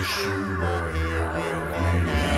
wish you were here with me.